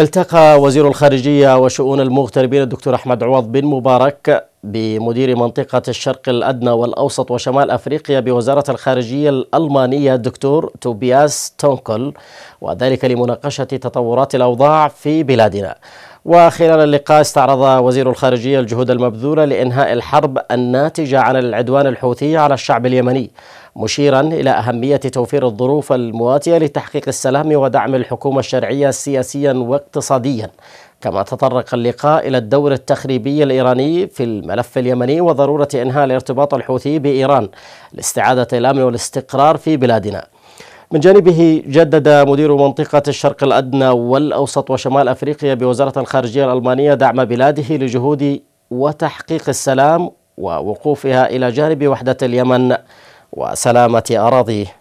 التقى وزير الخارجية وشؤون المغتربين الدكتور أحمد عوض بن مبارك بمدير منطقة الشرق الأدنى والأوسط وشمال أفريقيا بوزارة الخارجية الألمانية الدكتور توبياس تونكل وذلك لمناقشة تطورات الأوضاع في بلادنا. وخلال اللقاء استعرض وزير الخارجية الجهود المبذولة لإنهاء الحرب الناتجة عن العدوان الحوثي على الشعب اليمني مشيرا إلى أهمية توفير الظروف المواتية لتحقيق السلام ودعم الحكومة الشرعية سياسيا واقتصاديا. كما تطرق اللقاء إلى الدور التخريبي الإيراني في الملف اليمني وضرورة إنهاء الارتباط الحوثي بإيران لاستعادة الأمن والاستقرار في بلادنا. من جانبه جدد مدير منطقة الشرق الأدنى والأوسط وشمال أفريقيا بوزارة الخارجية الألمانية دعم بلاده لجهود وتحقيق السلام ووقوفها إلى جانب وحدة اليمن وسلامة أراضيه.